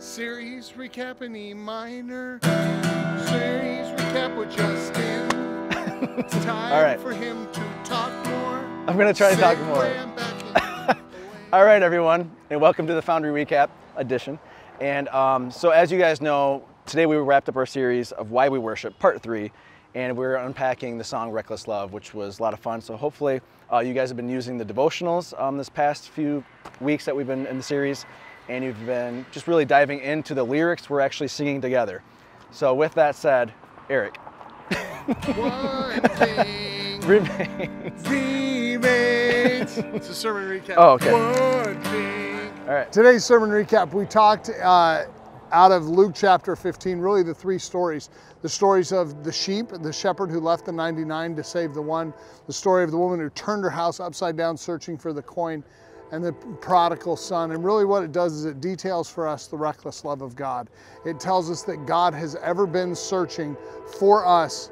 Series recap in E minor. Series recap with Justin. It's time All right. for him to talk more. I'm gonna try to talk more. Segue, I'm back in. All right, everyone, and welcome to the Foundry Recap edition. And um, so, as you guys know, today we wrapped up our series of Why We Worship, Part Three, and we're unpacking the song "Reckless Love," which was a lot of fun. So, hopefully, uh, you guys have been using the devotionals um, this past few weeks that we've been in the series, and you've been just really diving into the lyrics we're actually singing together. So, with that said, Eric, One thing remains. remains. It's a sermon recap. Oh, okay. One thing. All right. Today's sermon recap, we talked uh, out of Luke chapter 15, really the three stories. The stories of the sheep, the shepherd who left the 99 to save the one, the story of the woman who turned her house upside down searching for the coin, and the prodigal son. And really, what it does is it details for us the reckless love of God. It tells us that God has ever been searching for us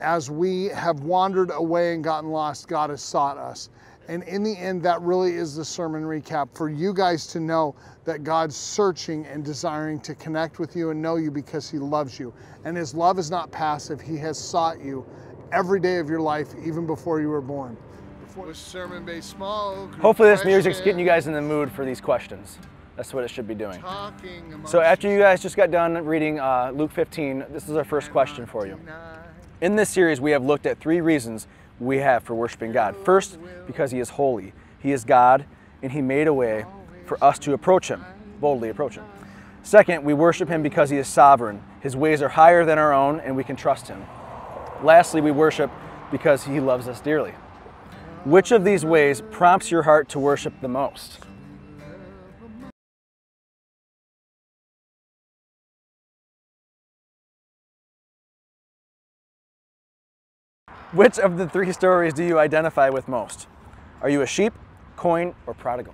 as we have wandered away and gotten lost, God has sought us. And in the end, that really is the sermon recap for you guys to know that God's searching and desiring to connect with you and know you because He loves you. And His love is not passive, He has sought you every day of your life, even before you were born. With sermon based small. Hopefully, this music's getting you guys in the mood for these questions. That's what it should be doing. So after you guys just got done reading uh, Luke 15, this is our first question for you. In this series, we have looked at three reasons we have for worshiping God. First, because He is holy, He is God, and He made a way for us to approach Him, boldly approach Him. Second, we worship Him because He is sovereign. His ways are higher than our own, and we can trust Him. Lastly, we worship because He loves us dearly. Which of these ways prompts your heart to worship the most? Which of the three stories do you identify with most? Are you a sheep, coin, or prodigal?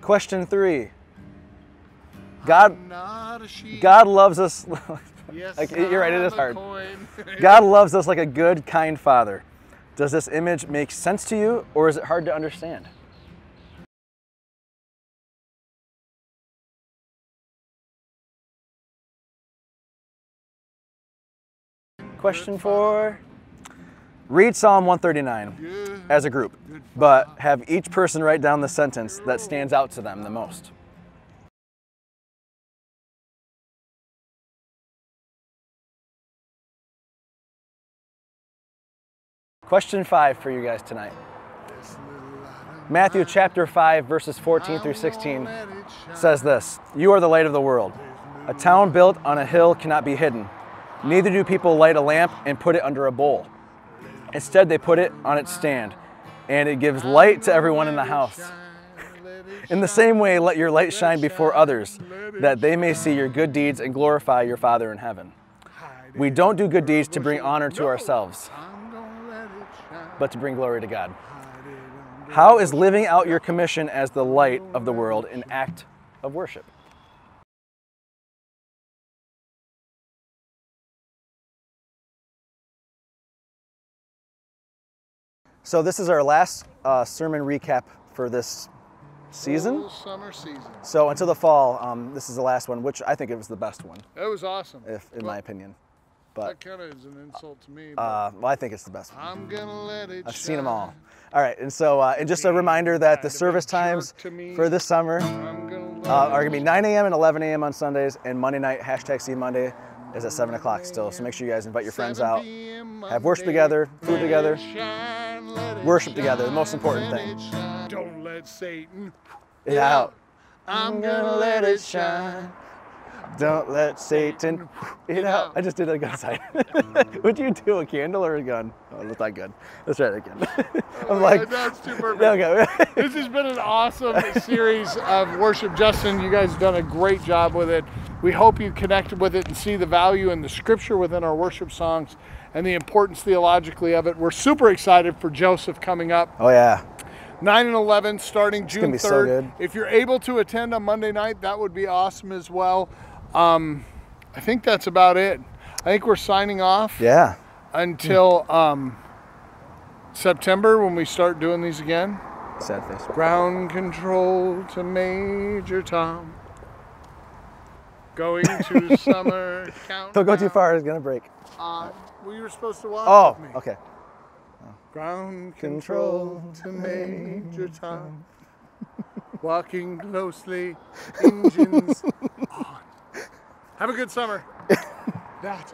Question three. God, Not a sheep. God loves us. Yes, like, you're right, it is hard. God loves us like a good, kind father. Does this image make sense to you, or is it hard to understand? Question four. Read Psalm 139 as a group, but have each person write down the sentence that stands out to them the most. Question five for you guys tonight. Matthew chapter 5, verses 14 through 16 says this You are the light of the world. A town built on a hill cannot be hidden. Neither do people light a lamp and put it under a bowl. Instead, they put it on its stand, and it gives light to everyone in the house. In the same way, let your light shine before others, that they may see your good deeds and glorify your Father in heaven. We don't do good deeds to bring honor to ourselves, but to bring glory to God. How is living out your commission as the light of the world an act of worship? So, this is our last uh, sermon recap for this season. Full summer season. So, until the fall, um, this is the last one, which I think it was the best one, That was awesome. if in my opinion. But, that kind of is an insult to me. uh, well, I think it's the best one. I'm gonna let it I've seen them all. All right, and so uh, and just a reminder that the service times for this summer gonna uh, are gonna be 9 a.m. and 11 a.m. on Sundays, and Monday night hashtag See Monday is at 7 o'clock still. So make sure you guys invite your friends out, have worship together, food together, shine, it worship together, the most important thing. Don't let Satan. it out. I'm gonna let it shine. Don't let Satan it out. I just did a gun sign. Would you do a candle or a gun? Oh, that's not good. Let's try it again. I'm oh, like, that's too perfect. okay. This has been an awesome series of worship. Justin, you guys have done a great job with it. We hope you connected with it and see the value in the scripture within our worship songs and the importance theologically of it. We're super excited for Joseph coming up. oh yeah. 9 and 11 starting June gonna 3rd. so good. If you're able to attend on Monday night, that would be awesome as well. Um, I think that's about it. I think we're signing off Yeah. until um, September when we start doing these again. Sad face. Ground control to Major Tom. Going to summer countdown. Don't go too far. It's gonna break. Uh, well, you were supposed to walk Oh, with me. okay. Ground control to Major Tom. Walking closely, engines on. Have a good summer. That's